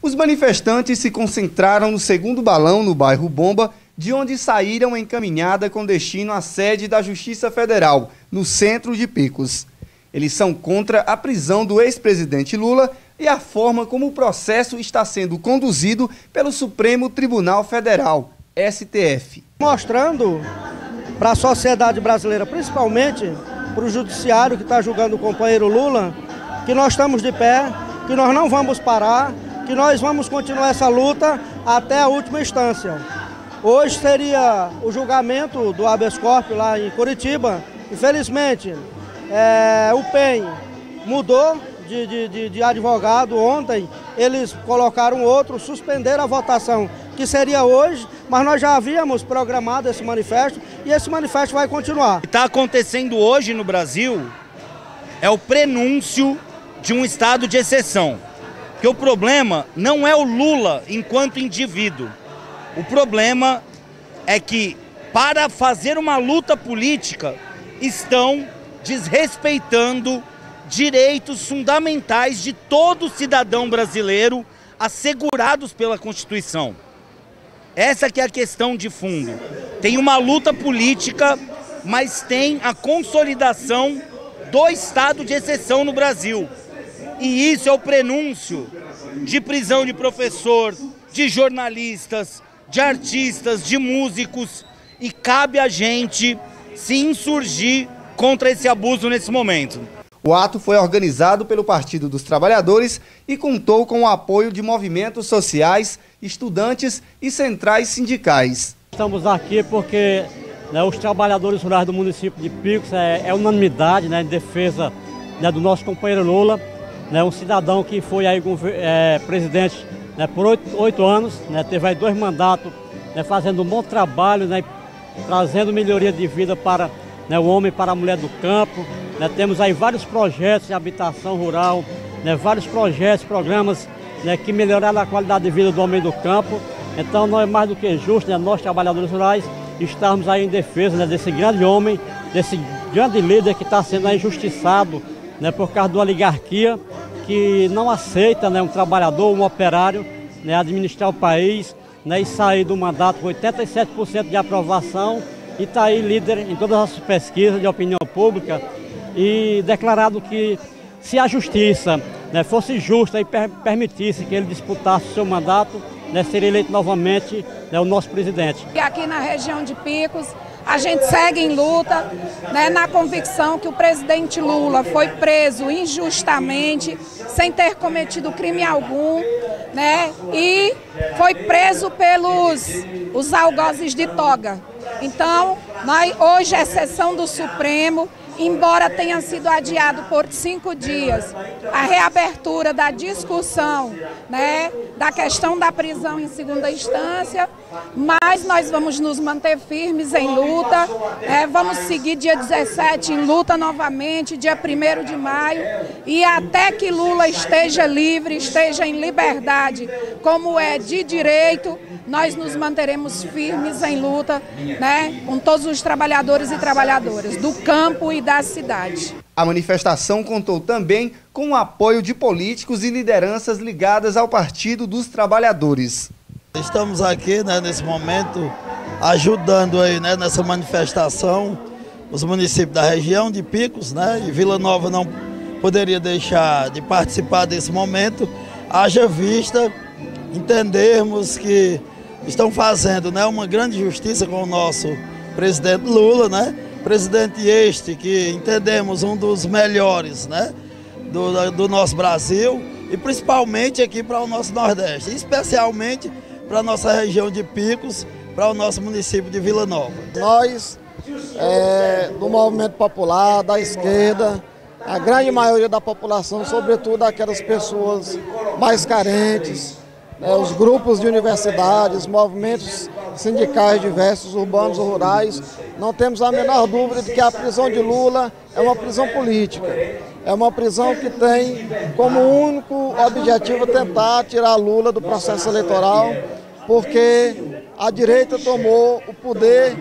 Os manifestantes se concentraram no segundo balão no bairro Bomba, de onde saíram em caminhada com destino à sede da Justiça Federal, no centro de Picos. Eles são contra a prisão do ex-presidente Lula e a forma como o processo está sendo conduzido pelo Supremo Tribunal Federal, STF. Mostrando para a sociedade brasileira, principalmente para o judiciário que está julgando o companheiro Lula, que nós estamos de pé, que nós não vamos parar, que nós vamos continuar essa luta até a última instância. Hoje seria o julgamento do habeas corpus lá em Curitiba. Infelizmente, é, o PEN mudou de, de, de, de, advogado ontem, eles colocaram outro, suspenderam a votação, que seria hoje, mas nós já havíamos programado esse manifesto e esse manifesto vai continuar. O que está acontecendo hoje no Brasil é o prenúncio de um estado de exceção. Porque o problema não é o Lula enquanto indivíduo. O problema é que, para fazer uma luta política, estão desrespeitando direitos fundamentais de todo cidadão brasileiro assegurados pela Constituição. Essa que é a questão de fundo. Tem uma luta política, mas tem a consolidação do estado de exceção no Brasil. E isso é o prenúncio de prisão de professor, de jornalistas, de artistas, de músicos. E cabe a gente se insurgir contra esse abuso nesse momento. O ato foi organizado pelo Partido dos Trabalhadores e contou com o apoio de movimentos sociais, estudantes e centrais sindicais. Estamos aqui porque né, os trabalhadores rurais do município de Picos é, é unanimidade né, em defesa né, do nosso companheiro Lula né, um cidadão que foi aí é, presidente né, por oito, oito anos, né, teve aí dois mandatos, né, fazendo um bom trabalho, né, trazendo melhoria de vida para né, o homem, para a mulher do campo. Né, temos aí vários projetos de habitação rural, né, vários projetos, programas né, que melhoraram a qualidade de vida do homem do campo. Então não é mais do que justo, né, nós trabalhadores rurais, estarmos aí em defesa né, desse grande homem, desse grande líder que está sendo injustiçado né, por causa da oligarquia que não aceita né, um trabalhador, um operário, né, administrar o país né, e sair do mandato com 87% de aprovação e está aí líder em todas as pesquisas de opinião pública e declarado que se a justiça né, fosse justa e per permitisse que ele disputasse o seu mandato, né, seria eleito novamente né, o nosso presidente. E aqui na região de Picos, a gente segue em luta, né, na convicção que o presidente Lula foi preso injustamente, sem ter cometido crime algum, né, e foi preso pelos os algozes de toga. Então, nós, hoje é sessão do Supremo embora tenha sido adiado por cinco dias a reabertura da discussão né, da questão da prisão em segunda instância, mas nós vamos nos manter firmes em luta, é, vamos seguir dia 17 em luta novamente, dia 1 de maio, e até que Lula esteja livre, esteja em liberdade, como é de direito, nós nos manteremos firmes em luta né, com todos os trabalhadores e trabalhadoras do campo e da cidade. A manifestação contou também com o apoio de políticos e lideranças ligadas ao Partido dos Trabalhadores. Estamos aqui né, nesse momento ajudando aí né, nessa manifestação os municípios da região de Picos, né? E Vila Nova não poderia deixar de participar desse momento, haja vista entendermos que estão fazendo né, uma grande justiça com o nosso presidente Lula, né? Presidente este que entendemos um dos melhores né, do, do nosso Brasil e principalmente aqui para o nosso Nordeste, especialmente para a nossa região de Picos, para o nosso município de Vila Nova. Nós, é, do movimento popular, da esquerda, a grande maioria da população, sobretudo aquelas pessoas mais carentes, né, os grupos de universidades, movimentos sindicais diversos, urbanos ou rurais, não temos a menor dúvida de que a prisão de Lula é uma prisão política. É uma prisão que tem como único objetivo tentar tirar Lula do processo eleitoral, porque a direita tomou o poder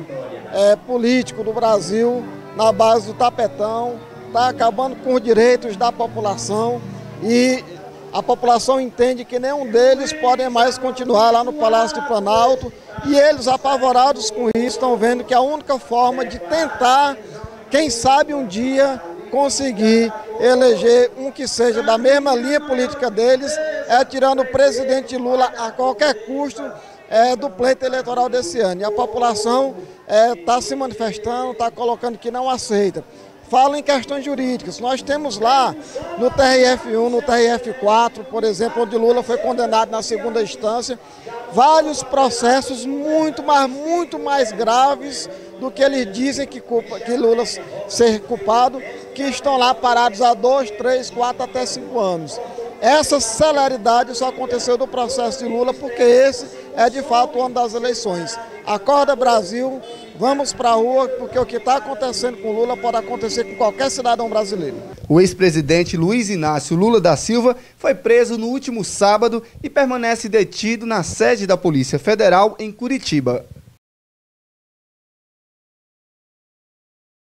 é, político do Brasil na base do tapetão, está acabando com os direitos da população e A população entende que nenhum deles pode mais continuar lá no Palácio de Planalto e eles, apavorados com isso, estão vendo que a única forma de tentar, quem sabe um dia, conseguir eleger um que seja da mesma linha política deles, é tirando o presidente Lula a qualquer custo é, do pleito eleitoral desse ano. E a população está é, se manifestando, está colocando que não aceita. Fala em questões jurídicas. Nós temos lá no TRF1, no TRF4, por exemplo, onde Lula foi condenado na segunda instância, vários processos muito, mas muito mais graves do que eles dizem que, culpa, que Lula ser culpado, que estão lá parados há dois, três, quatro, até cinco anos. Essa celeridade só aconteceu no processo de Lula porque esse é de fato o ano das eleições. Acorda Brasil, vamos para a rua porque o que está acontecendo com Lula pode acontecer com qualquer cidadão brasileiro. O ex-presidente Luiz Inácio Lula da Silva foi preso no último sábado e permanece detido na sede da Polícia Federal em Curitiba.